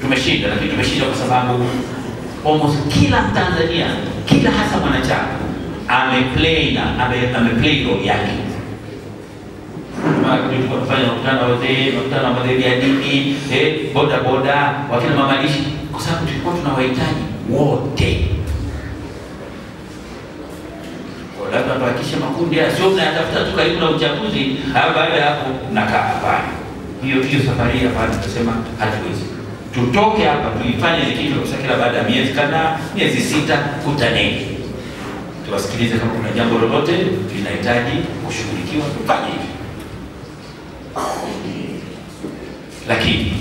tumeshinda, lakini tumeshinda kwa sababu almost kila Mtanzania, kila hasa mwanachama ameplay na ame, ameplay role yake. Tunafanya mkutano wa wazee, mkutano wa madhehebu ya dini, eh, boda boda, wakina mama lishe, kwa sababu tulikuwa tunawahitaji wote. Labda tuhakikishe makundi haya sio mnayatafuta tu karibu na uchaguzi, baada ya hapo nakaa. Hapana, hiyo hiyo safari hapana, tutasema hatuwezi. Tutoke hapa tuifanye ile kitu kwa kila baada ya miezi kadhaa, miezi sita, kutaneni, tuwasikilize kama kuna jambo lolote linahitaji kushughulikiwa, tufanye hivi. Lakini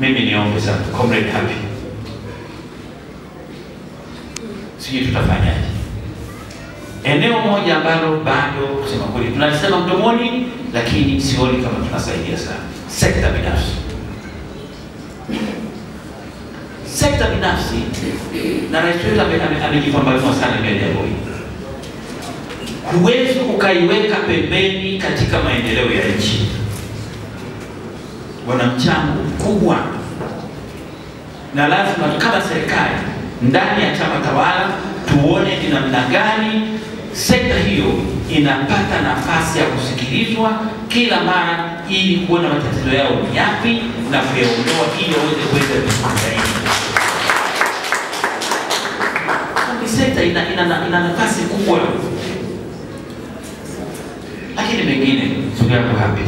mimi niombe sana Comrade Happy, sijui tutafanyaje eneo moja ambalo bado kusema kweli tunalisema mdomoni, lakini sioni kama tunasaidia sana, sekta binafsi. Sekta binafsi na rais wetu ame- ame- amejipambanua sana juu ya jambo. Huwezi ukaiweka pembeni katika maendeleo ya nchi, wana mchango mkubwa, na lazima kama serikali ndani ya chama tawala tuone ni namna gani sekta hiyo inapata nafasi ya kusikilizwa kila mara, ili kuona matatizo yao ni yapi na kuyaondoa ili waweze kuweza vizuri ina, ina, ina nafasi kubwa, lakini mengine siku yako hapi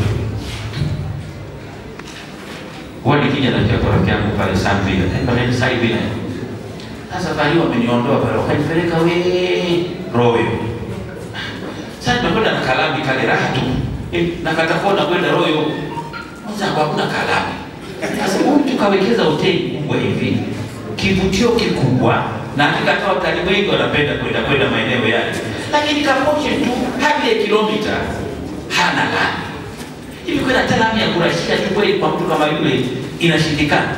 huwa nikija na rafiki yangu pale Sanville, pale na sasa pale wameniondoa pale, wakanipeleka we Royo. Sasa nimekwenda na kalamu kale raha tu. Eh, na katakona kwenda Royo, sasa hakuna kalamu. Sasa huyu tukawekeza hoteli kubwa hivi, kivutio kikubwa, na hakika hata watalii wengi wanapenda kwenda kwenda maeneo yale, lakini kapoche tu hadi ya kilomita hana lami hivi kwenda hata lami ya kurashia tu kweli kwa mtu kama yule inashindikana.